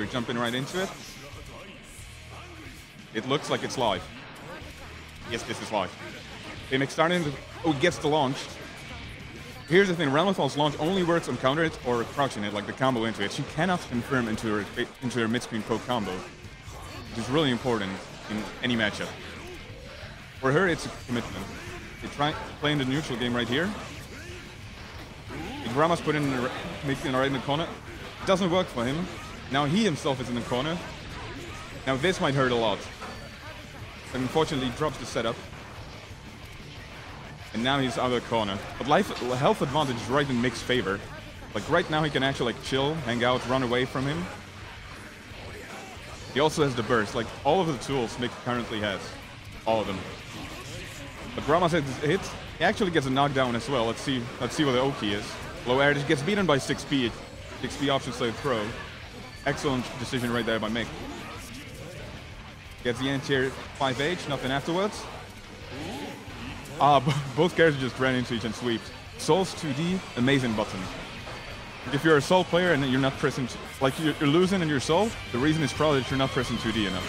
We're jumping right into it. It looks like it's live. Yes, this is live. Mik starting to... Oh, gets the launch. Here's the thing, Ramlethal's launch only works on counter it or crouching it, like the combo into it. She cannot confirm into her into her mid-screen poke combo, which is really important in any matchup. For her, it's a commitment. They try playing the neutral game right here. Gramas put in making right in the corner. Doesn't work for him. Now he himself is in the corner. Now this might hurt a lot. Unfortunately, drops the setup. And now he's out of the corner. But life health advantage is right in Mik's favor. Like right now he can actually like chill, hang out, run away from him. He also has the burst, like all of the tools Mik currently has. All of them. But Gramas hit, he actually gets a knockdown as well. Let's see let's see what the Oki is. Low air just gets beaten by 6 speed. 6 speed option slave throw. Excellent decision right there by Mik. Gets the anti-air 5H, nothing afterwards. Ah, both characters just ran into each and sweeps. Sol's 2D, amazing button. If you're a Sol player and you're not pressing, like you're, you're losing in your Sol, the reason is probably that you're not pressing 2D enough.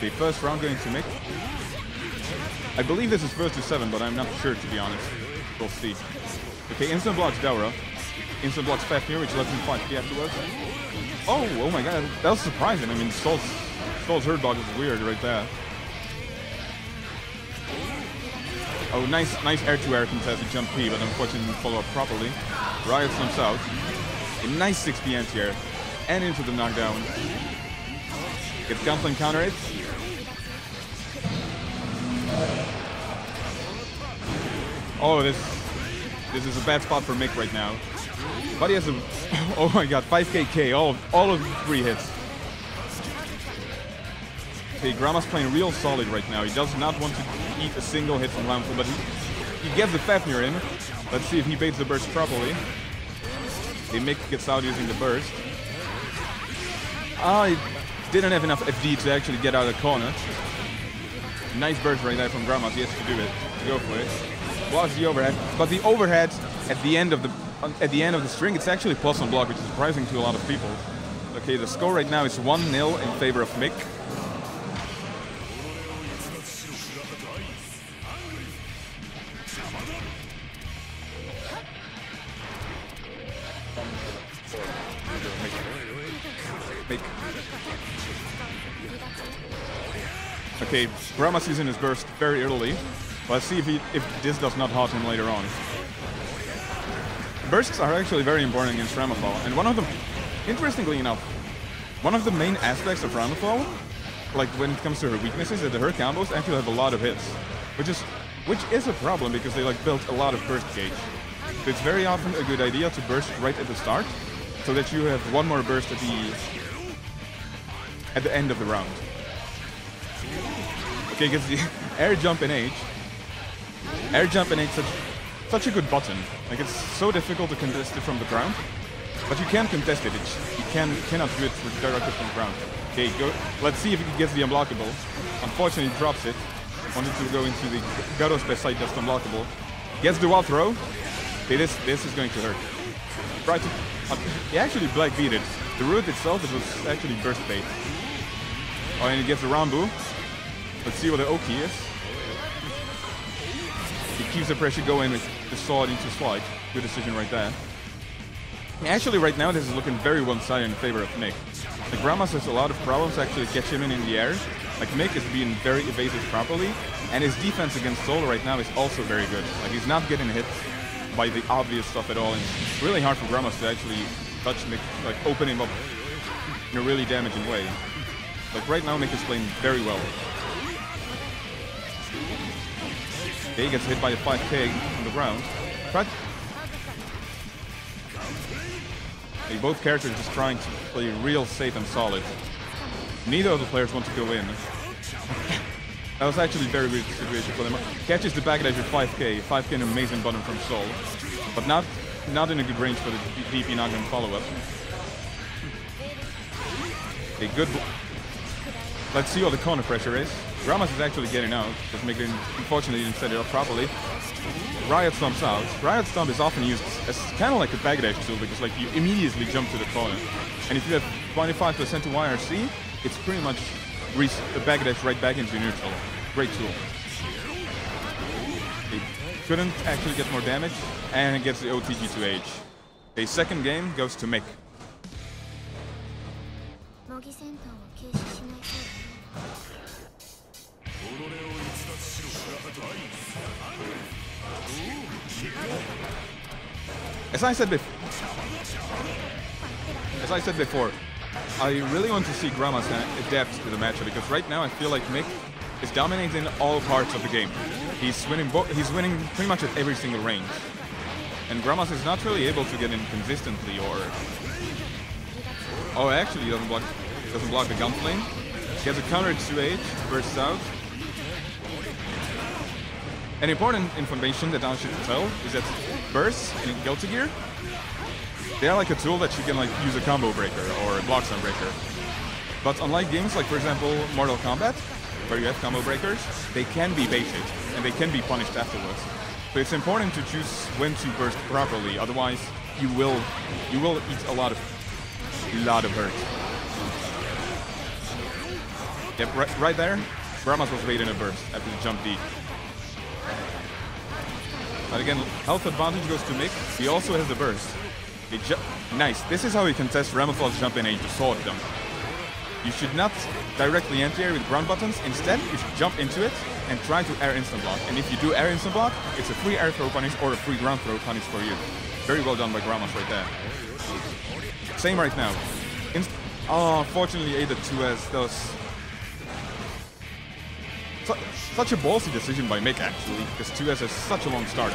The first round going to Mik. I believe this is first to 7, but I'm not sure to be honest. We'll see. Okay, instant blocks Daura. Instant blocks Fafnir, which lets him fight P afterwards. Oh, oh my god, that was surprising. I mean, Sol's, Sol's hurt dog is weird right there. Oh, nice nice air-to-air contest to jump P, but unfortunately didn't follow up properly. Riot Stomps out. A nice 6P anti-air. And into the knockdown. Gets Gunflame counter it. Oh, this this is a bad spot for Mik right now. He has a... Oh my god, 5k all, all of three hits. Okay, Gramas playing real solid right now. He does not want to eat a single hit from Ramlethal, but he, he gets the Fafnir in. Let's see if he baits the burst properly. Okay, Mik gets out using the burst. He didn't have enough FD to actually get out of the corner. Nice burst right there from Gramas. He has to do it. Go for it. Blocks the overhead, but the overhead at the end of the at the end of the string, it's actually plus on block, which is surprising to a lot of people. Okay, the score right now is 1-0 in favor of Mik. Okay, Brahma sees in his burst very early. Let's see if he if this does not haunt him later on. Bursts are actually very important against Ramlethal, and one of them, interestingly enough, one of the main aspects of Ramlethal, like when it comes to her weaknesses, is that her combos actually have a lot of hits, which is which is a problem because they like built a lot of burst gauge. So it's very often a good idea to burst right at the start, so that you have one more burst at the at the end of the round. Okay, gets the air jump in H. Air jump in H such such a good button. Like it's so difficult to contest it from the ground, but you can contest it. It's, you can cannot do it with directly from the ground. Okay, go. Let's see if he gets the unblockable. Unfortunately, he drops it. Wanted to go into the Garos best side just unblockable. Gets the wall throw. Okay, this this is going to hurt. Try to. Uh, he actually black beat it. The root itself it was actually burst bait. Oh, and he gets the Rambu. Let's see what the Oki is. He keeps the pressure going with sword into slide. Good decision right there. Actually, right now, this is looking very one-sided in favor of Mik. The Gramas has a lot of problems actually catching him in, the air. Like, Mik is being very evasive properly, and his defense against Sol right now is also very good. Like, he's not getting hit by the obvious stuff at all, and it's really hard for Gramas to actually touch Mik, like, open him up in a really damaging way. Like, right now, Mik is playing very well. He gets hit by a 5k on the ground. Hey, both characters just trying to play real safe and solid. Neither of the players want to go in. that was actually a very weird situation for them. Catches the back edge with 5k. 5k an amazing button from Sol. But not not in a good range for the DP knockdown follow-up. A good... Let's see what the corner pressure is. Gramas is actually getting out. Just making, unfortunately, didn't set it up properly. Riot Stomp's out. Riot Stomp is often used as kind of like a backdash tool because like you immediately jump to the corner. And if you have 25% to YRC, it's pretty much a backdash right back into neutral. Great tool. It couldn't actually get more damage, and it gets the OTG to H. A second game goes to Mik. As I said before, as I said before, I really want to see Gramas adapt to the matchup because right now I feel like Mik is dominating all parts of the game. He's winning he's winning pretty much at every single range. And Gramas is not really able to get in consistently or Oh actually he doesn't block doesn't block the gunflame. He has a counter to H, bursts out. An important information that I should tell is that bursts in Guilty Gear, they're like a tool that you can like use a combo breaker or a block zone breaker. But unlike games like for example Mortal Kombat, where you have combo breakers, they can be baited and they can be punished afterwards. So it's important to choose when to burst properly, otherwise you will you will eat a lot of lot of hurt. Yep, right, right there, Gramas was baiting a burst after the jump D. And again, health advantage goes to Mik. He also has the burst. nice. This is how he test Ramlethal's jump in a sword jump. You should not directly anti-air with ground buttons. Instead, you should jump into it and try to air instant block. And if you do air instant block, it's a free air throw punish or a free ground throw punish for you. Very well done by Gramas right there. Same right now. Inst oh, fortunately, A 2S such a ballsy decision by Mik, actually, because 2S has such a long start.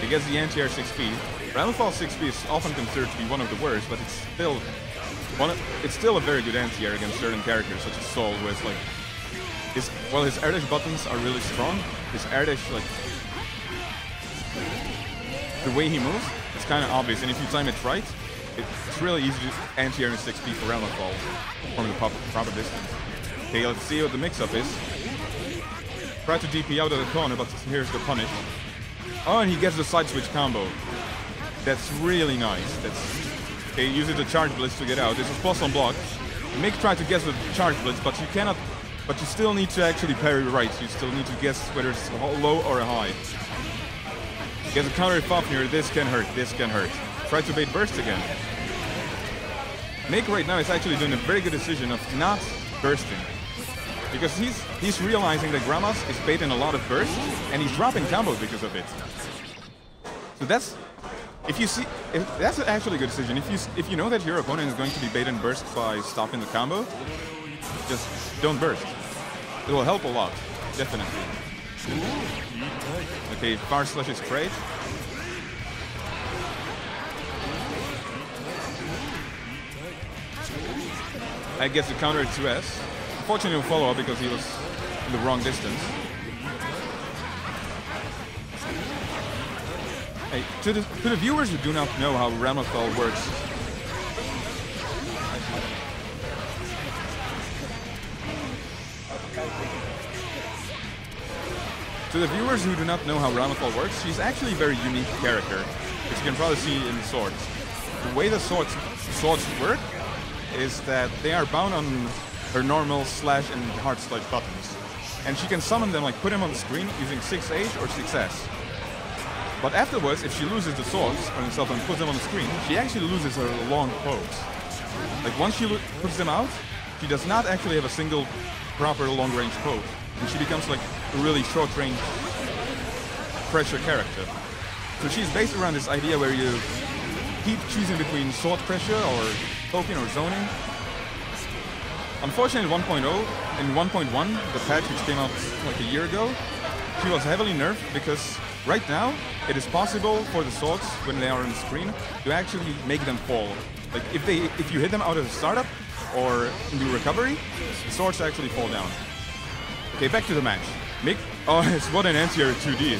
He gets the anti-air 6p. Ramlethal 6p is often considered to be one of the worst, but it's still one of, it's still a very good anti-air against certain characters, such as Sol, who has like his well, his air dash buttons are really strong, his air dash like the way he moves, it's kind of obvious, and if you time it right, it's really easy to anti-air in 6p for Ramlethal from the proper distance. Okay, let's see what the mix-up is. Try to DP out of the corner, but here's the punish. Oh, and he gets the side switch combo. That's really nice. That's okay. Uses the charge blitz to get out. This is plus on block. Mik tried to guess the charge blitz, but you cannot. But you still need to actually parry right. You still need to guess whether it's low or high. Gets a counter Fafnir. This can hurt. This can hurt. Try to bait burst again. Mik right now is actually doing a very good decision of not bursting because he's he's realizing that Gramas is baiting a lot of bursts, and he's dropping combos because of it. So that's if you see if, that's actually a good decision. If you if you know that your opponent is going to be baiting burst by stopping the combo, just don't burst. It will help a lot, definitely. Okay, far slash is great. I guess the counter 2S unfortunately follow up because he was in the wrong distance. Hey, to the, to the viewers who do not know how Ramlethal works, To the viewers who do not know how Ramlethal works, she's actually a very unique character, which you can probably see in swords. The way the swords swords work is that they are bound on her normal slash and hard slash buttons. And she can summon them, like put them on the screen using 6H or 6S. But afterwards, if she loses the swords on herself and puts them on the screen, she actually loses her long pose. Like once she puts them out, she does not actually have a single proper long-range pose. And she becomes like a really short-range pressure character. So she's based around this idea where you keep choosing between sword pressure or poking or zoning, Unfortunately, 1.0 in 1.1, the patch which came out like a year ago, she was heavily nerfed because right now it is possible for the swords when they are on the screen to actually make them fall. Like if they if you hit them out of the startup or the recovery, the swords actually fall down. Okay, back to the match. Mik, oh, it's what an anti-air 2D.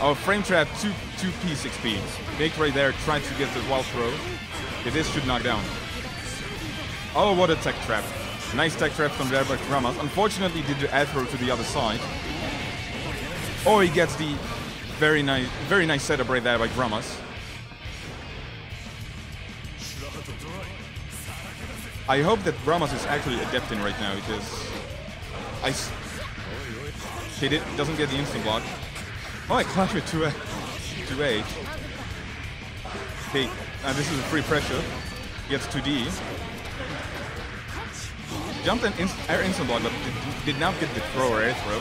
Oh, frame trap 2 2p 6p. Mik right there trying to get the wall throw. Okay, this should knock down. Oh, what a tech trap. Nice tech trap from there by Gramas. Unfortunately, did the air throw to the other side. Oh, he gets the very nice, very nice setup right there by Gramas. I hope that Gramas is actually adapting right now because I he did, doesn't get the instant block. Oh, I clash with 2 to 8. Okay, and this is a free pressure. Gets 2D. Jumped an inst air instant block, but did, did not get the throw or air throw.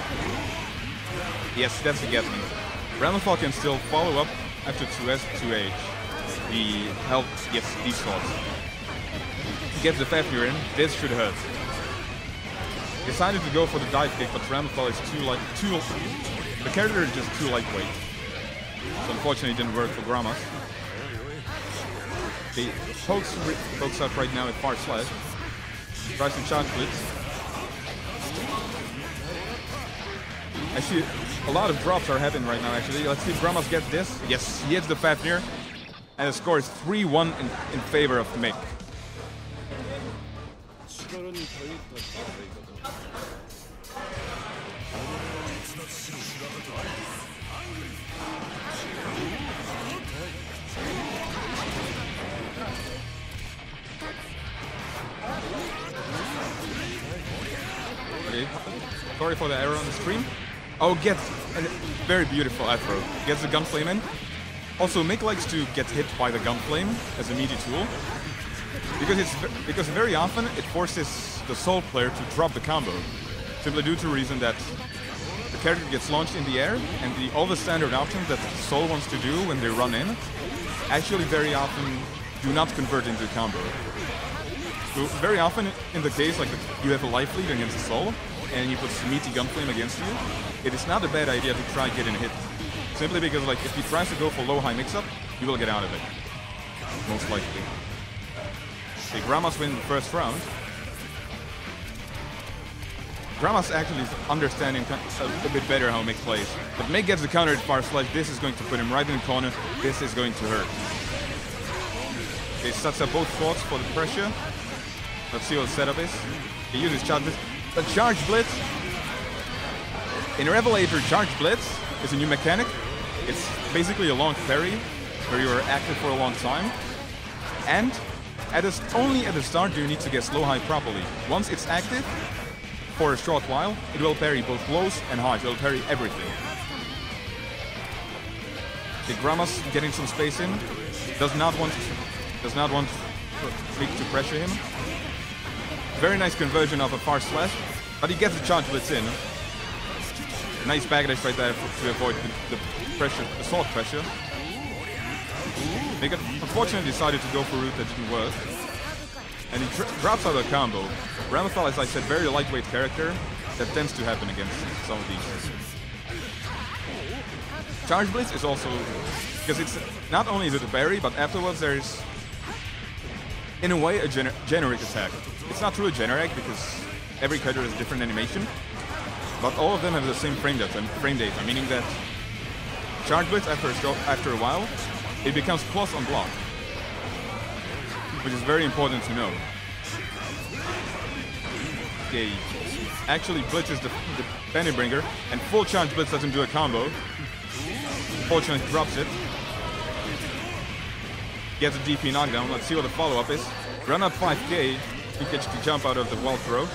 Yes, that's the me. Ramlethal can still follow up after 2S, 2H. The help gets. He gets the Fafnir in. This should hurt. Decided to go for the dive kick, but Ramlethal is too like too. The character is just too lightweight. So unfortunately, it didn't work for Gramas. He pokes, pokes out right now at far slash. To charge blitz. I see a lot of drops are happening right now, actually. Let's see if Gramas gets this. Yes, he hits the Fafnir. And the score is 3-1 in, in favor of Mik. Sorry for the error on the stream. Oh, gets a very beautiful afro. Gets the gunflame in. Also, Mik likes to get hit by the gunflame as a meaty tool. Because it's because very often it forces the Sol player to drop the combo. Simply due to the reason that the character gets launched in the air and the all the standard options that the Sol wants to do when they run in actually very often do not convert into a combo. So very often in the case like you have a life lead against a Sol and he puts meaty gunflame against you, it is not a bad idea to try getting hit. Simply because like if he tries to go for low high mix up, you will get out of it. Most likely. Okay, Gramas win the first round. Gramas actually understanding a, bit better how Mik plays. But Mik gets the counter far slash. This is going to put him right in the corner. This is going to hurt. Okay, sets up both thoughts for the pressure. Let's see what the setup is. He uses charge A charge blitz. In Revelator, charge blitz is a new mechanic. It's basically a long parry where you are active for a long time. And at a, only at the start do you need to get slow high properly. Once it's active, for a short while, it will parry both lows and highs. It will parry everything. The Gramas getting some space in. Does not want does not want Mick to pressure him. Very nice conversion of a far slash, but he gets the charge blitz in. Nice backdash right there to avoid the, the pressure, sword pressure. Got, unfortunately decided to go for a route that didn't work. And he drops out of a combo. Ramlethal, as I said, very lightweight character. That tends to happen against some of these. Charge Blitz is also... Because it's not only is it a parry, but afterwards there's... In a way, a gener generic attack. It's not truly generic because every character has a different animation. But all of them have the same frame data, frame data meaning that Charge Blitz, after a, after a while, it becomes plus on block which is very important to know. Okay, actually blitzes the, the Bandit Bringer, and full charge blitz doesn't do a combo. Fortunately, drops it. Gets a DP knockdown. Let's see what the follow-up is. Run up 5k. He gets to jump out of the wall throw.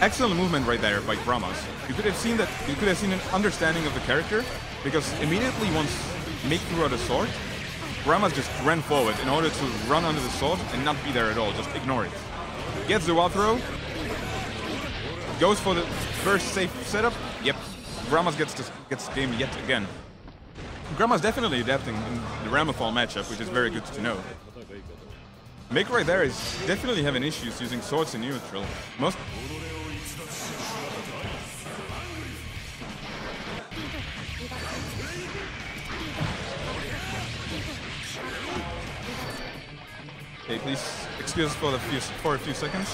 Excellent movement right there by Gramas. You could have seen that. You could have seen an understanding of the character because immediately once Mik threw out a sword, Gramas just ran forward in order to run under the sword and not be there at all, just ignore it. Gets the wall throw, goes for the first safe setup, yep. Gramas gets the, gets game yet again. Gramas definitely adapting in the Ramlethal matchup, which is very good to know. Mik right there is definitely having issues using swords in neutral. Most Okay, please excuse us for, few, for a few seconds.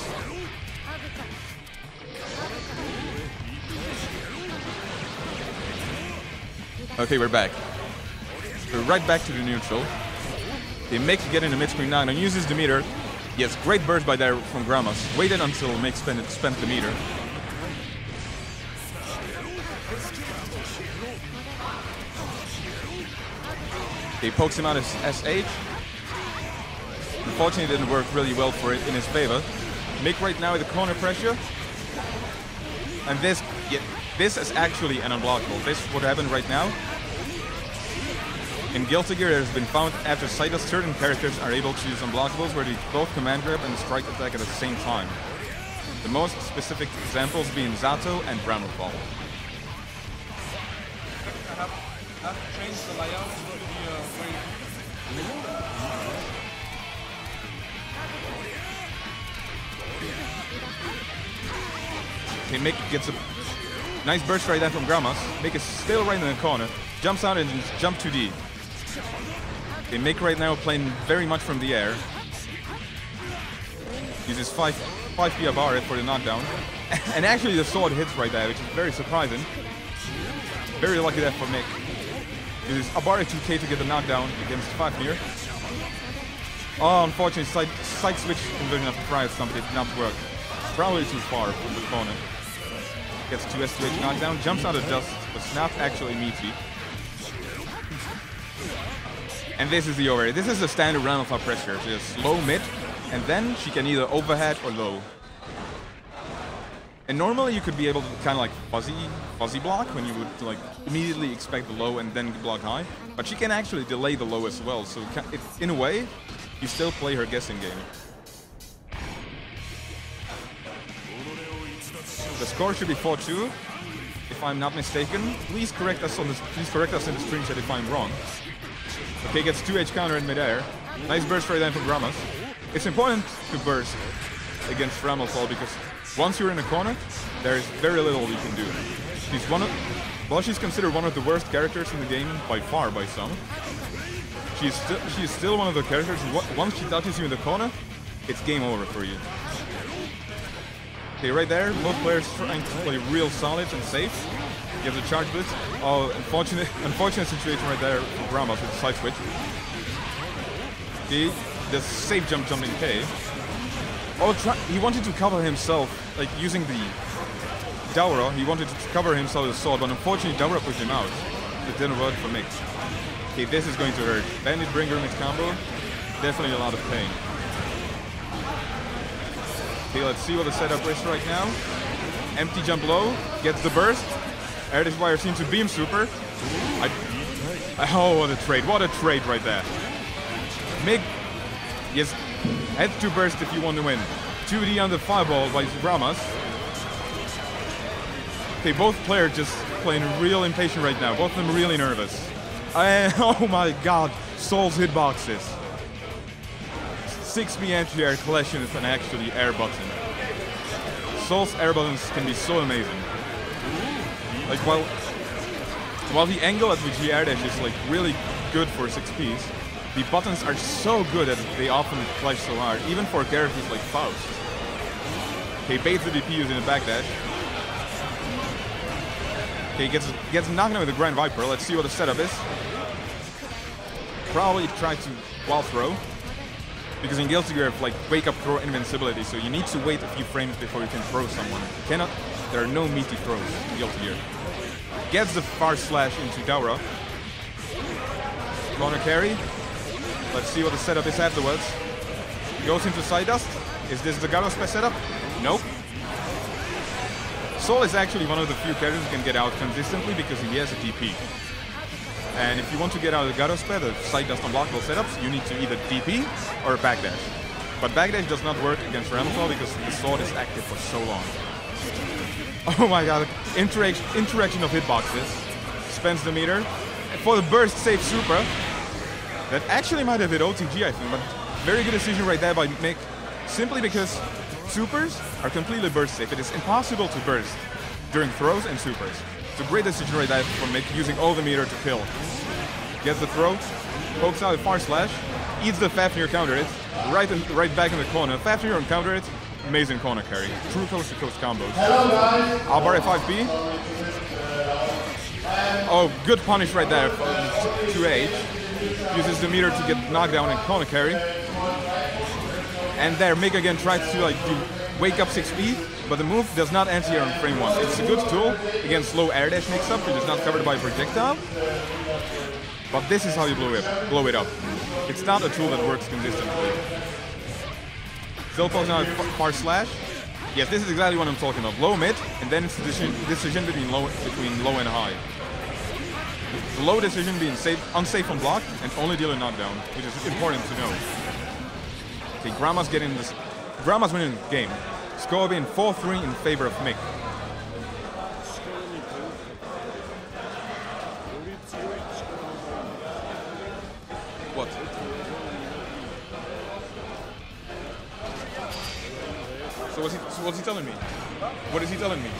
Okay, we're back. We're right back to the neutral. They make it get into mid-screen 9 and uses the meter. Yes, great burst by there from Gramas. Waited until Mik spent, spent the meter. He pokes him out as SH. Unfortunately, didn't work really well for it in his favor. Mik right now with the corner pressure. And this, yeah, this is actually an unblockable. This, what happened right now, in Guilty Gear, it has been found after Cytus, certain characters are able to use unblockables where they both command grab and strike attack at the same time. The most specific examples being Zato and be uh, Okay, Mik gets a nice burst right there from Gramas. Mik is still right in the corner. Jumps out and jump 2D. Okay, Mik right now playing very much from the air. Uses 5 5 P bar for the knockdown. and actually the sword hits right there, which is very surprising. Very lucky there for Mick. Uses Abare 2K to get the knockdown against Fafnir. Oh, unfortunately, side, side switch conversion of Friar Stomp did not work. Probably too far from the opponent. Gets 2 S2H knockdown, jumps out of dust, but Snap actually meaty. And this is the over. This is the standard round of our pressure. Just low mid, and then she can either overhead or low. And normally you could be able to kind of like fuzzy, fuzzy block when you would like immediately expect the low and then block high. But she can actually delay the low as well. So it in a way, you still play her guessing game. The score should be 4-2, if I'm not mistaken. Please correct us on this. Please correct us in the screenshot if I'm wrong. Okay, gets 2H counter in midair. Nice burst right then from Ramas. It's important to burst against Ramlethal because once you're in a corner, there is very little you can do. She's one of, well, she's considered one of the worst characters in the game by far by some. She's still she's still one of the characters. Once she touches you in the corner, it's game over for you. Okay, right there, both players trying to play real solid and safe. You have the charge blitz. Oh, unfortunate, unfortunate situation right there for Gramas with the side switch. Okay, the safe jump jumping K. Oh, he wanted to cover himself, like using the Daura. He wanted to cover himself with a sword, but unfortunately Daura pushed him out. It didn't work for Mix. Okay, this is going to hurt. Bandit Bringer mix combo, definitely a lot of pain. Okay, let's see what the setup is right now. Empty jump low, gets the burst. Erdis Wire seems to beam super. I, oh, what a trade. What a trade right there. Mig, yes, head to burst if you want to win. 2D on the fireball by Ramas. Okay, both players just playing real impatient right now. Both of them really nervous. Oh my god, Sol's hitboxes. 6B anti-air collection is an actually air button. Sol's air buttons can be so amazing. Like while while the angle at which he air dash is like really good for 6Ps, the buttons are so good that they often clash so hard, even for characters like Faust. Okay, baits the DP using a backdash. Okay, he gets gets knocked out with the Grand Viper. Let's see what the setup is. Probably try to wall throw. Because in Guilty you like wake up throw invincibility, so you need to wait a few frames before you can throw someone. You cannot. There are no meaty throws in Gear. Gets the far slash into Daura. Corner carry. Let's see what the setup is afterwards. Goes into side dust. Is this the Garos Spec setup? Nope. Sol is actually one of the few characters who can get out consistently because he has a DP. And if you want to get out of the Garos Spec, the side dust unblockable setups, you need to either DP or backdash. But backdash does not work against Ramsol because the sword is active for so long. Oh my god, interaction, interaction of hitboxes. Spends the meter. For the burst, save Supra. That actually might have hit OTG, I think, but very good decision right there by Mik. Simply because supers are completely burst safe. It is impossible to burst during throws and supers. It's a great decision right there from Mik, using all the meter to kill. Gets the throw, pokes out a far slash, eats the Fafnir counter it, right in, right back in the corner. Fafnir on counter it, amazing corner carry. True coast to coast combos. Albare 5B. Oh, good punish right there 2H. Uses the meter to get knocked down and corner carry. And there, Mik again tries to like do wake up 6B, but the move does not anti-air on frame 1. It's a good tool against slow air dash mix-up, which is not covered by projectile. But this is how you blow it, blow it up. It's not a tool that works consistently. On far slash. Yes, this is exactly what I'm talking about. Low mid, and then decision, decision between low between low and high. The low decision being safe, unsafe on block and only deal a knockdown, which is important to know. Okay, Gramas getting this. Gramas winning the game. Score being 4-3 in favor of Mik. So what's he, telling me? What is he telling me?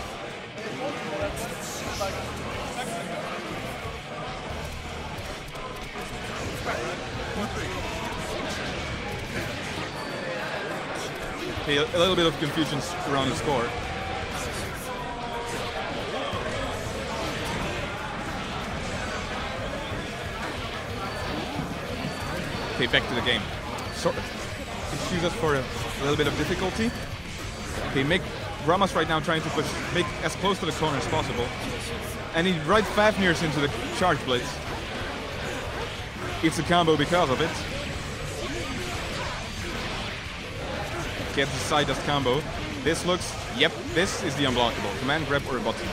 Okay, a, a little bit of confusion around the score. Okay, back to the game. So, excuse us for a little bit of difficulty. Okay, make Ramos right now trying to push, make as close to the corner as possible. And he right Fafnir's into the charge blitz. It's a combo because of it. Gets the side dust combo. This looks, yep, this is the unblockable. Command grab or a button.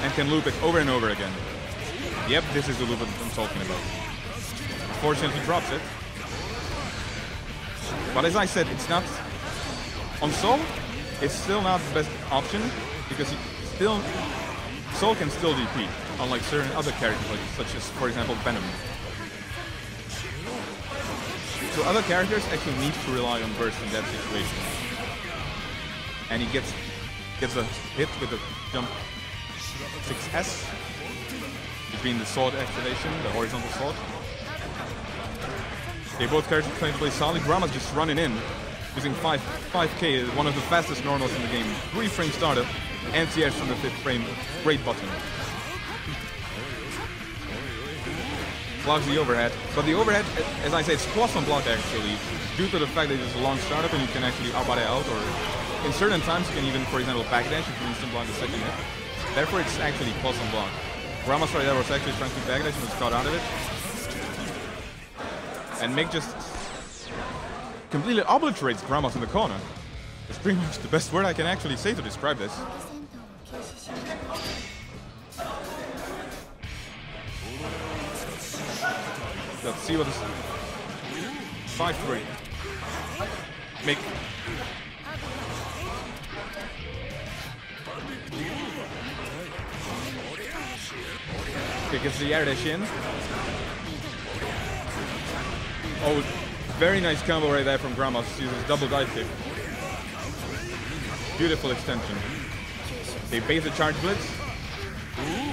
And can loop it over and over again. Yep, this is the loop I'm talking about. Unfortunately drops it. But as I said, it's not on Sol, it's still not the best option because he still Sol can still DP, unlike certain other characters, like, such as, for example, Venom. So other characters actually need to rely on burst in that situation. And he gets gets a hit with a jump 6S between the sword activation, the horizontal sword. They both characters playing to play solid. Gramas just running in using 5, 5k, one of the fastest normals in the game. 3 frame startup, anti-air from the 5th frame, great button. Blocks the overhead, but the overhead, as I say, it's plus block actually, due to the fact that it's a long startup and you can actually abare out, or in certain times you can even, for example, backdash if you instant block the second hit. Therefore, it's actually plus block. Ramos right there was actually trying to backdash and was caught out of it. And Mik just completely obliterates Gramas in the corner. It's pretty much the best word I can actually say to describe this. Let's see what this 5-3. Make Okay, gets the air dash in. Oh, very nice combo right there from Gramas. Uses double dive kick. Beautiful extension. They base the charge blitz.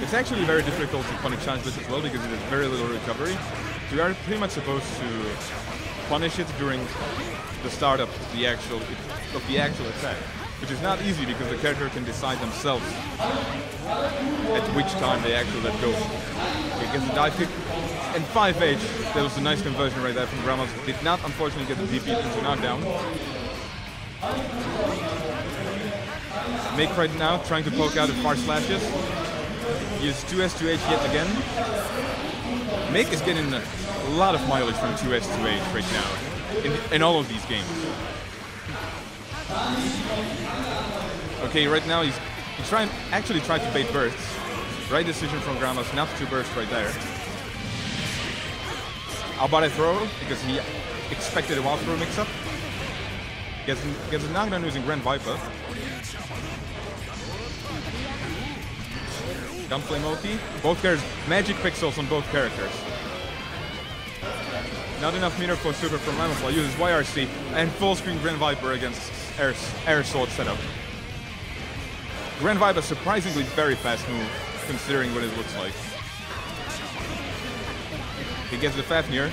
It's actually very difficult to punish charge blitz as well because it has very little recovery. You are pretty much supposed to punish it during the start of the actual of the actual attack, which is not easy because the character can decide themselves which time they actually let go. A dive kick and 5H. That was a nice conversion right there from Gramas. Did not unfortunately get the DP into knockdown. Make right now trying to poke out the far slashes. Use 2S2H yet again. Make is getting a lot of mileage from 2S2H right now in, in all of these games. Okay, right now he's, he's trying actually tried to bait bursts. Right decision from Gramas not to burst right there. About a throw because he expected a wild throw mix-up. Gets, gets a knockdown using Grand Viper. Gunflame Oki. Both characters, magic pixels on both characters. Not enough meter for super from Ramlethal. Uses YRC and full screen Grand Viper against Air, Air Sword setup. Grand Viper surprisingly very fast move considering what it looks like. He gets the Fafnir.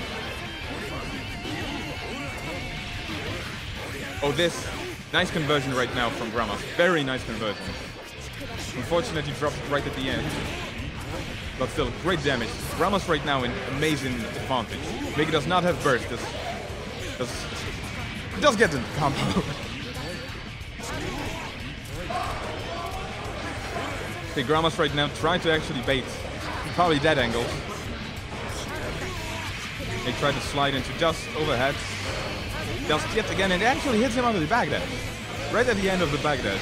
Oh, this. Nice conversion right now from Gramas. Very nice conversion. Unfortunately, dropped right at the end. But still, great damage. Gramas right now in amazing advantage. Mickey does not have burst. Does, does, does get the combo. okay, Gramas right now trying to actually bait Probably dead angle. They try to slide into just overhead. Just yet again, and it actually hits him under the back dash. Right at the end of the back dash.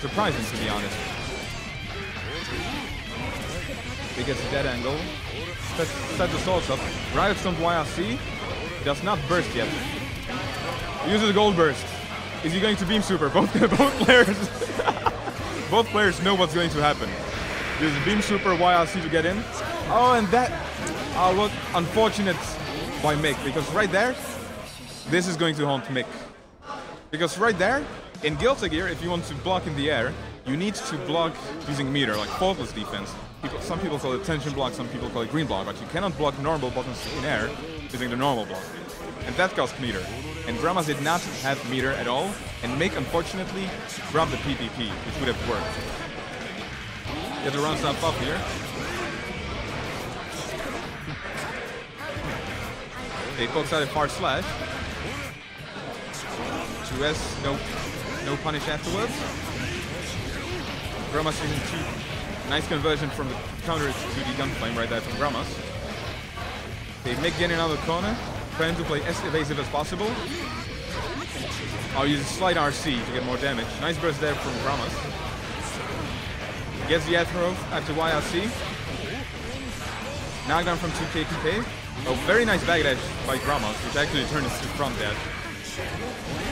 Surprising, to be honest. He gets a dead angle. Sets, sets the swords up. Riot Stomp YRC. Does not burst yet. Uses a gold burst. Is he going to beam super? Both both players both players know what's going to happen. Uses beam super YRC to get in. Oh and that uh, oh what unfortunate by Mik, because right there, this is going to haunt Mik. Because right there, in Guilty Gear, if you want to block in the air, you need to block using meter, like faultless defense. People, some people call it tension block, some people call it green block, but you cannot block normal buttons in air using the normal block. And that costs meter. And Gramas did not have meter at all, and Mik unfortunately dropped the PPP, which would have worked. He has to run stuff up here. They pokes out a far slash. 2S, no, no punish afterwards. Gramas using two. Nice conversion from the counter to the gunflame right there from Gramas. They make out of corner, trying to play as evasive as possible. I'll use a slight RC to get more damage. Nice burst there from Gramas. Gets the throw after YRC. Knockdown from 2KPK. Oh, very nice back dash by Gramas, which actually turns into front dash.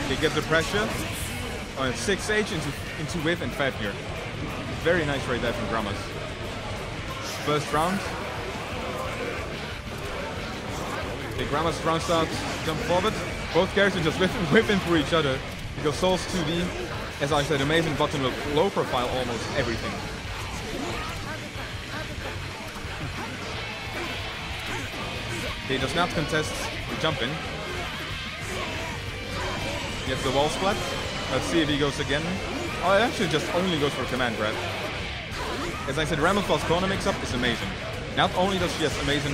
He gets the pressure on 6H into, into whip and Fat here. Very nice right there from Gramas. First round. Gramas round out, jump forward. Both characters just whipping, whipping through each other. Because Sol's 2D, as I said, amazing button with low profile almost everything. He does not contest the jump in. Gets the wall splat. Let's see if he goes again. Oh, it actually just only goes for command grab. As I said, Ramlethal's corner mix-up is amazing. Not only does she have amazing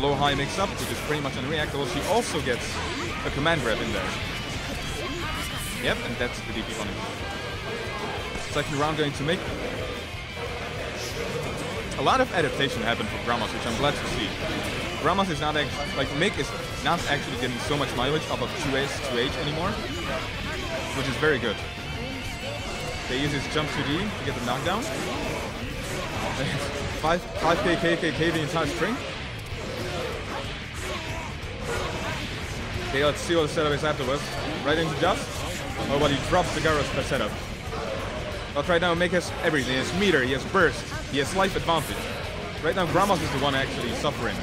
low-high mix-up, which is pretty much unreactable, she also gets a command grab in there. Yep, and that's the DP punish. Second round going to make. A lot of adaptation happened for Gramas, which I'm glad to see. Gramas is not actually, like Mik is not actually getting so much mileage above 2S, 2H anymore, which is very good. They use his jump 2D to get the knockdown. 5, 5k, k, k, the entire string. Okay, let's see what the setup is afterwards. Right into just. Oh, but he drops the per setup. But right now, Mik has everything. He has meter, he has burst, he has life advantage. Right now, Gramas is the one actually suffering.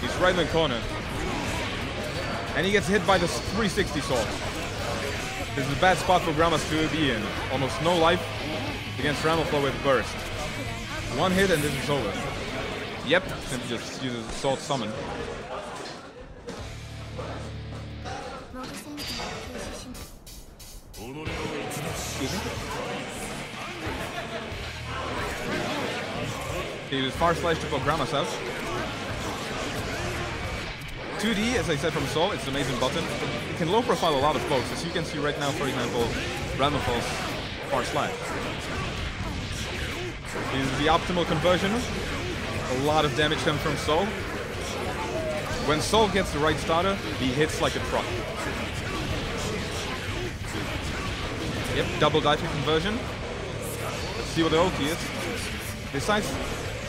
He's right in the corner. And he gets hit by the 360 sword. This is a bad spot for Gramas to be in. Almost no life against Ramlethal with burst. One hit and this is over. Yep, simply just uses sword summon. He uses far slash to Gramas out. 2D, as I said from Sol, it's an amazing button. It can low profile a lot of folks, as you can see right now, for example, Ramlethal's far slash. Is the optimal conversion. A lot of damage comes from Sol. When Sol gets the right starter, he hits like a truck. Yep, double Daifei conversion. Let's see what the ulti is. Besides,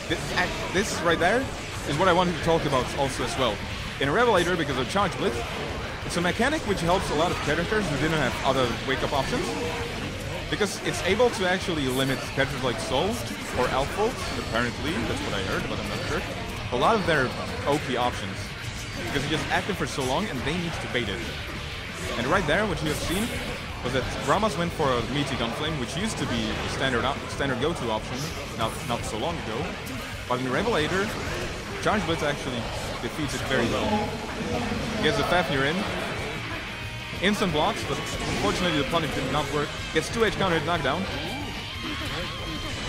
this, this right there is what I wanted to talk about also as well. In a Revelator, because of Charge Blitz, it's a mechanic which helps a lot of characters who didn't have other wake-up options. Because it's able to actually limit characters like Sol or Alpha, apparently, that's what I heard, but I'm not sure. A lot of their OP options. Because you're just active for so long and they need to bait it. And right there, what you have seen was that Gramas went for a meaty gunflame, which used to be the standard standard go-to option not not so long ago. But in Revelator, Charge Blitz actually defeats it very well. Gets the Fafnir in. Instant blocks, but unfortunately the punish did not work. Gets 2H counter hit knockdown.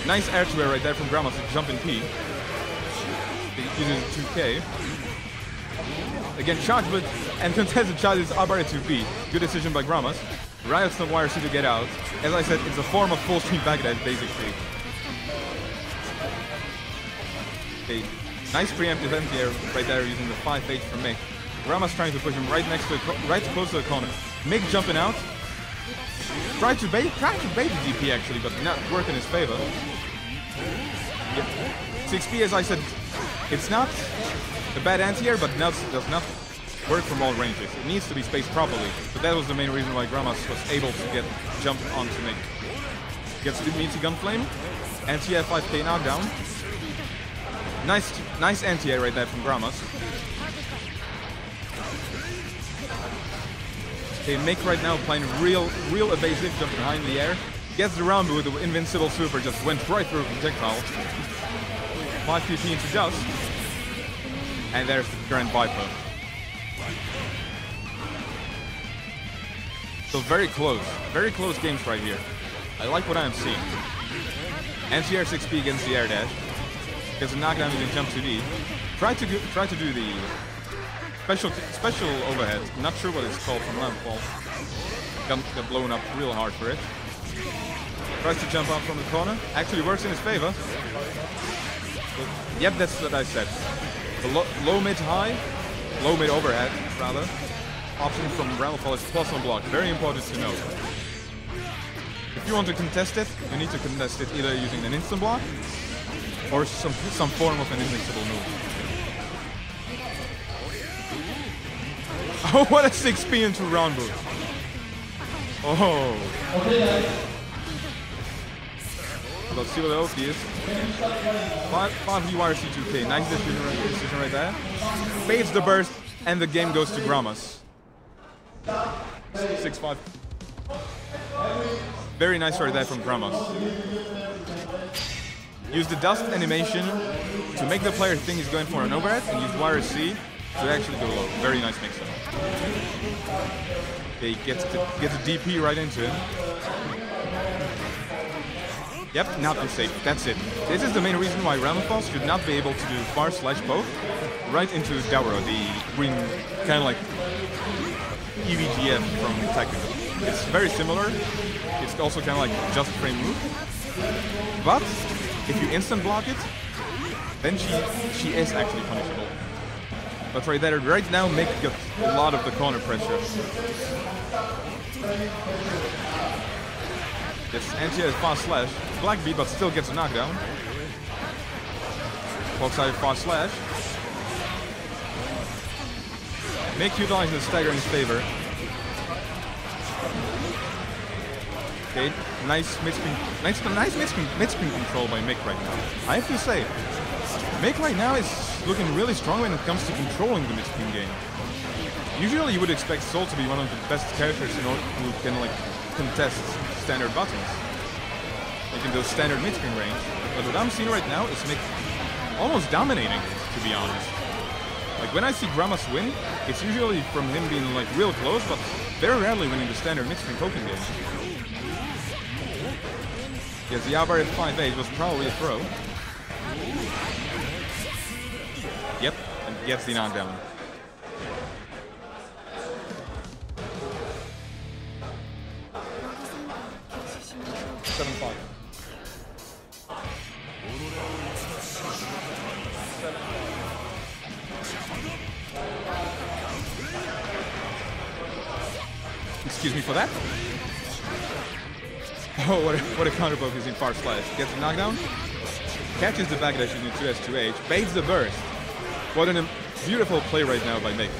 Nice air to air right there from Gramas to jump in P. Uses 2K. Again, charge but and contested charge is up 2P. Good decision by Gramas. Riot Stomp YRC to get out. As I said, it's a form of full stream backdash basically. Nice preemptive anti-air right there using the 5H from Mik. Rama's trying to push him right next to the right close to the corner. Mik jumping out. Try to bait, try to bait the DP actually, but not work in his favor. Yep. 6P, as I said, it's not a bad anti-air, but not, does not work from all ranges. It needs to be spaced properly. But that was the main reason why Gramas was able to get jump onto Mik. Gets the meaty gunflame. Anti-air 5k knockdown. Nice, nice anti-air right there from Gramas. Okay, Mik right now playing real, real evasive, just behind the air. Gets the round with the invincible super, just went right through projectile. 5 PP into Dust. And there's the Grand Viper. So very close, very close games right here. I like what I'm seeing. Anti-air 6P against the air dash. Gets a knockdown using jump 2D. Try to try to do the special special overhead. Not sure what it's called from Ramlethal. Got, got blown up real hard for it. Tries to jump out from the corner. Actually works in his favor. But, yep, that's what I said. The low, low mid high, low mid overhead rather. Option from Ramlethal is plus on block. Very important to know. If you want to contest it, you need to contest it either using an instant block or some some form of an invincible move. Oh, what a 6p into round boot. Oh. Let's see what else he is. 5, 5 URC2K. Nice decision, decision right there. Fades the burst, and the game goes to Gramas. 6-5. Very nice right there from Gramas. Use the dust animation to make the player think he's going for an overhead, and use YRC to actually go low. Very nice mix-up. Okay, gets the, gets a DP right into him. Yep, not safe. That's it. This is the main reason why Ramlethal should not be able to do far slash both right into Dauro, the green kind of like EWGF from Tekken. It's very similar. It's also kind of like just frame move. But if you instant block it, then she she is actually punishable. But right there, right now, Mik got a lot of the corner pressure. Gets anti fast slash. Black beat, but still gets a knockdown. Foxeye fast slash. Mik utilizing the stagger in his favor. Okay, nice mid-screen, nice, nice mid-screen, mid-screen control by Mik right now. I have to say, Mik right now is looking really strong when it comes to controlling the mid-screen game. Usually you would expect Sol to be one of the best characters in order who can like contest standard buttons. Like in those standard mid-screen range. But what I'm seeing right now is Mik almost dominating, to be honest. Like when I see Gramas win, it's usually from him being like real close, but very rarely winning the standard mid-screen token game. Yes, the Yabar at 5'8 was probably a throw. Yep, and gets the knockdown. What a, counter poke is in far slash. Gets the knockdown. Catches the back dash using 2S2H. Baits the burst. What a beautiful play right now by Mik.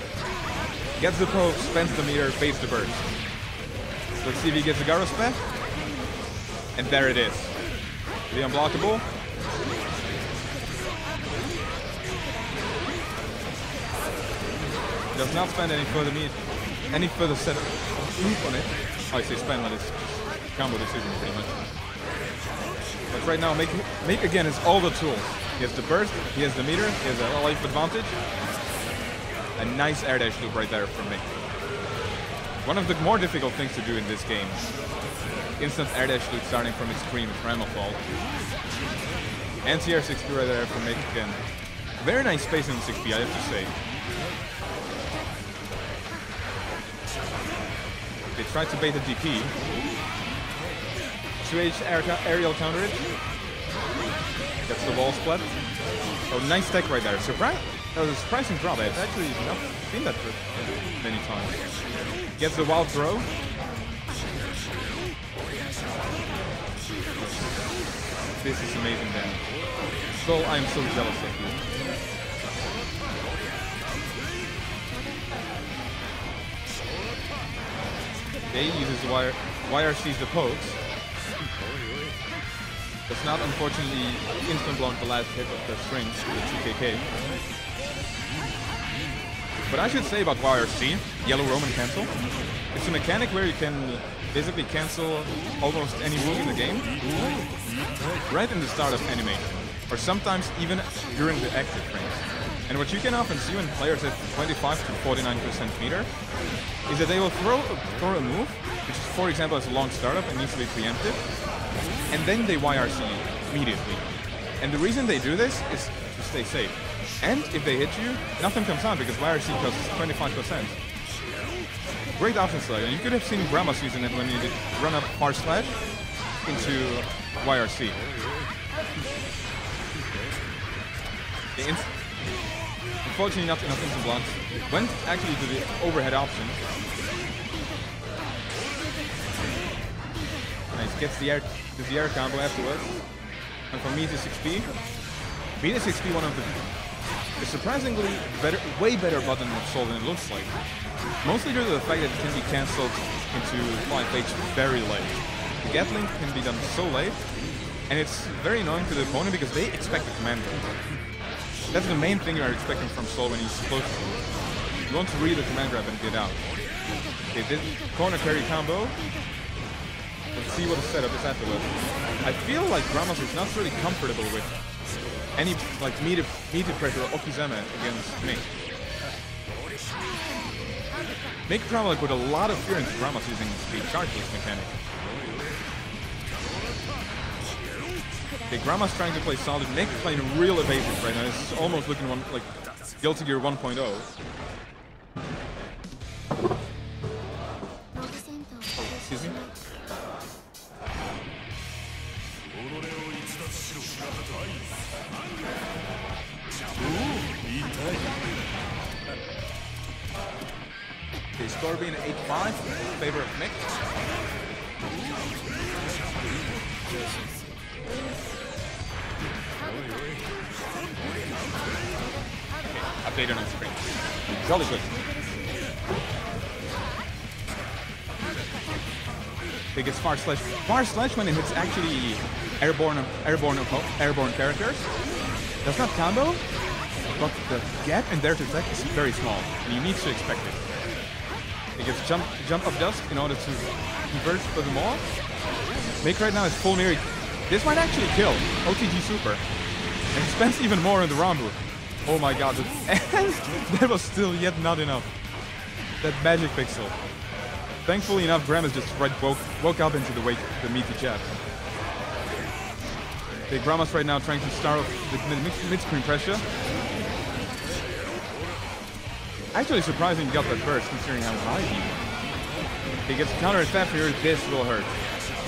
Gets the poke, spends the meter, baits the burst. Let's see if he gets the Garo spec. And there it is. The unblockable. Does not spend any further meat, any further set of on it. Oh, I say spend, but it's combo decision pretty much. But right now, make make again is all the tools. He has the burst, he has the meter, he has a life advantage. A nice air dash loop right there from me. One of the more difficult things to do in this game. Instant air dash loop starting from extreme with Ramlethal. Anti-air 6P right there from Mik again. Very nice space in 6P, I have to say. They tried to bait the DP. 2H aerial counter it. Gets the wall split. Oh, nice tech right there. Surprise! That was a surprising drop. I've actually not seen that many times. Gets the wild throw. This is amazing then. Sol, I'm so jealous of you. They uses the wire YRC's the pokes. Does not unfortunately instant block the last hit of the strings with 2KK. But I should say about YRC, Yellow Roman Cancel, it's a mechanic where you can basically cancel almost any move in the game right in the start of animation, or sometimes even during the active frames. And what you can often see when players at 25 to 49% meter is that they will throw, throw a move, which is, for example, has a long startup and be preempted, and then they YRC immediately. And the reason they do this is to stay safe. And if they hit you, nothing comes out because YRC costs 25%. Great offense select, and you could have seen Gramas using it when you did run up R slash into YRC. Unfortunately, not enough instant blocks. Went actually to the overhead option. Nice, gets the air, gets the air combo afterwards. And from me to 6P. Me to 6P, one of the surprisingly better, way better button of Sol than it looks like. Mostly due to the fact that it can be cancelled into 5H very late. The Gatling can be done so late, and it's very annoying to the opponent because they expect a command grab. That's the main thing you're expecting from Sol when he's close to. You want to read the command grab and get out. Okay, this corner carry combo. Let's see what the setup is afterwards. I feel like Gramas is not really comfortable with any like meter meter pressure or Okizeme against Mik. Mik probably put a lot of fear into Gramas using the chargeless mechanic. Okay, Gramas trying to play solid. Mink playing real evasive right now. It's almost looking one like Guilty Gear 1.0. Okay, score being 8-5 in favor of Mik. Okay, updated on screen. Jolly good. Biggest far slash. Far slash when it hits actually airborne airborne airborne characters. Does not combo, but the gap in there to attack is very small, and you need to expect it. It gets jump jump up dust in order to convert for the more. Mik right now is full mirror. This might actually kill OTG Super. And he spends even more in the Rambu. Oh my god, that was still yet not enough. That magic pixel. Thankfully enough, Gramas just right woke, woke up into the wake, the meaty chat. Okay, Gramas right now trying to start off the mid-screen pressure. Actually surprising he got that burst considering how high he was. He gets counter attack here, this will hurt.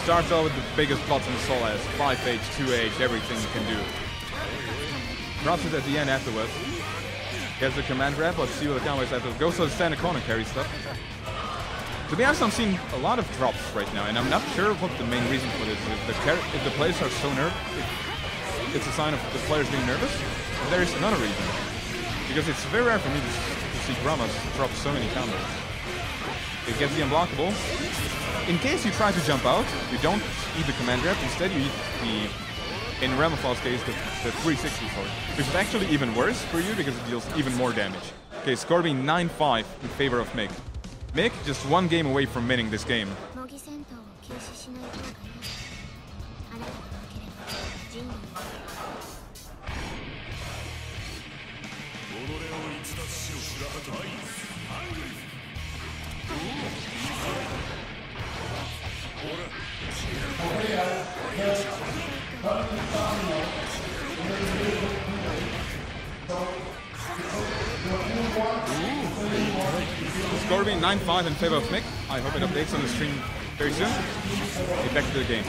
Starts off with the biggest button Sol as 5H, 2H, everything you can do. Drops it at the end afterwards. Gets the command grab, let's see what the combo is afterwards. Goes to the standard corner carry stuff. To be honest, I'm seeing a lot of drops right now, and I'm not sure what the main reason for this is. If the, if the players are so nervous, it's a sign of the players being nervous. There is another reason. Because it's very rare for me to, to see Gramas drop so many combos. It gets the unblockable. In case you try to jump out, you don't eat the command grab, instead you eat the, in Ramlethal's case, the, the 360 sword. Which is actually even worse for you because it deals even more damage. Okay, score being 9-5 in favor of Mik. Mik just one game away from winning this game. Score being 9-5 in favor of Mik. I hope it updates on the stream very soon. Get back to the game.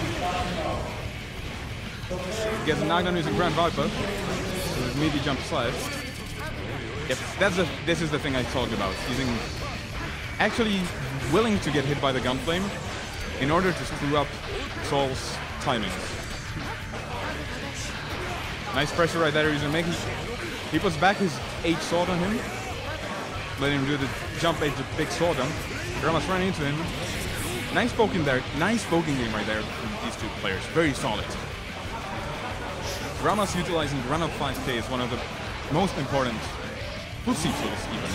Gets a knockdown using Grand Viper. So his meaty jump slide. Yep, that's the, this is the thing I talked about. Using actually willing to get hit by the gunflame in order to screw up Sol's timings. Nice pressure right there. He's making. He puts back his H sword on him. Let him do the jump the big on. Gramas running into him. Nice poking there. Nice poking game right there from these two players. Very solid. Gramas utilizing run up 5k is one of the most important pussy tools even.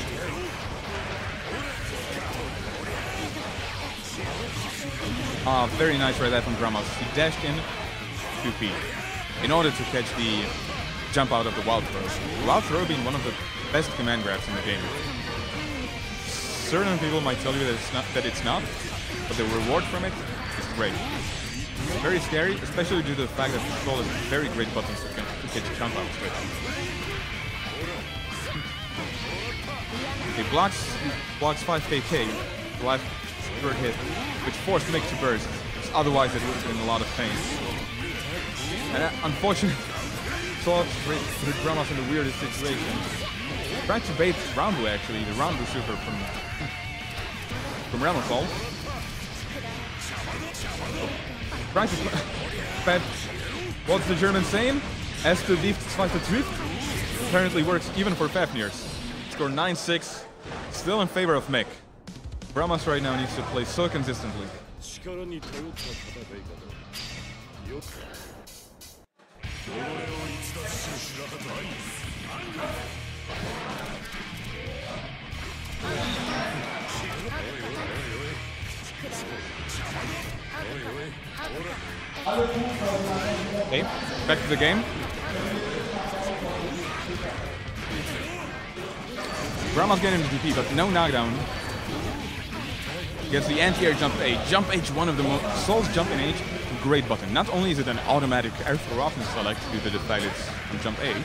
Ah, very nice right there from Gramas. He dashed in 2p in order to catch the jump out of the wild throw. Wild throw being one of the best command grabs in the game. Certain people might tell you that it's not, that it's not but the reward from it is great. It's Very scary, especially due to the fact that control is very great buttons to, catch jump outs with. He blocks blocks 5kk, the last third hit, which forced Mik to burst. Otherwise, it would have been a lot of pain. And uh, unfortunately, Salt hit Gramas in the weirdest situation. Tried to bait Roundway actually, the Roundway super from Ramlethal. Tried to but what's the German saying? Erste lief, zweite trifft. Apparently works even for Fafnirs. Score 9-6, still in favor of Mik. Gramas right now needs to play so consistently. Okay, back to the game. Gramas getting the DP, but no knockdown. Gets the anti-air jump A. Jump H, one of the most... Sol's jump in H, great button. Not only is it an automatic air throw off select due to the it's on jump H,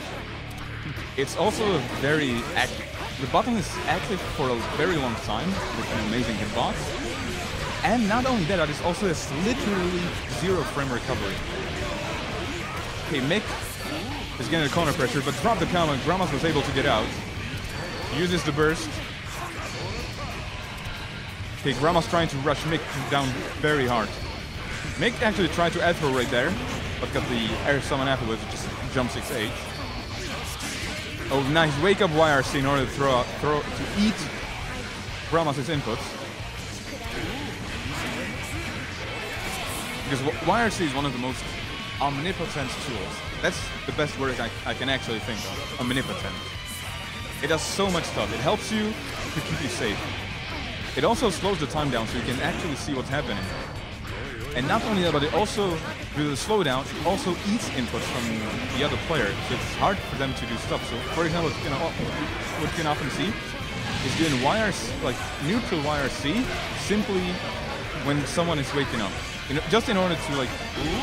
it's also very active... The button is active for a very long time with an amazing hitbox. And not only that, it also has literally zero frame recovery. Okay, Mik is getting a corner pressure, but dropped the counter. Gramas was able to get out. Uses the burst. Okay, Gramas trying to rush Mik down very hard. Mik actually tried to add throw right there, but got the air summon afterwards, just jump 6-8. Oh, nice wake up YRC in order to throw, throw to eat Gramas' inputs. Because YRC is one of the most omnipotent tools. That's the best word I, I can actually think of. Omnipotent. It does so much stuff. It helps you to keep you safe. It also slows the time down so you can actually see what's happening. And not only that, but it also, with the slowdown, it also eats input from the other player. So it's hard for them to do stuff. So for example, what you can, what you can often see is doing YRC, like neutral YRC, simply when someone is waking up you know, just in order to like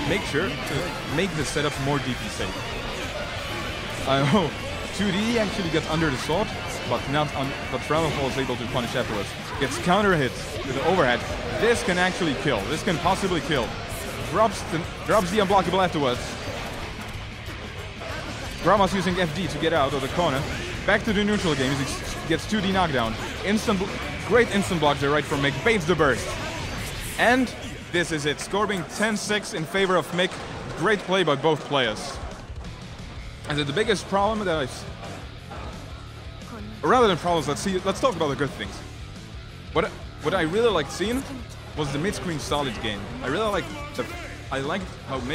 make sure to make the setup more DP safe. I know 2D actually gets under the sword, but not on, but Ramlethal is able to punish afterwards. Gets counter hit with the overhead. This can actually kill. This can possibly kill. Drops the, drops the unblockable afterwards. Gramas using FD to get out of the corner. Back to the neutral game. He gets 2D knockdown. Instant, great instant block there right from Mik. Baits the burst. And this is it. Score being 10-6 in favor of Mik. Great play by both players. And the biggest problem that I... Rather than problems, let's see. Let's talk about the good things. What what I really liked seeing was the mid-screen solid game. I really like the I liked how